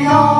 주여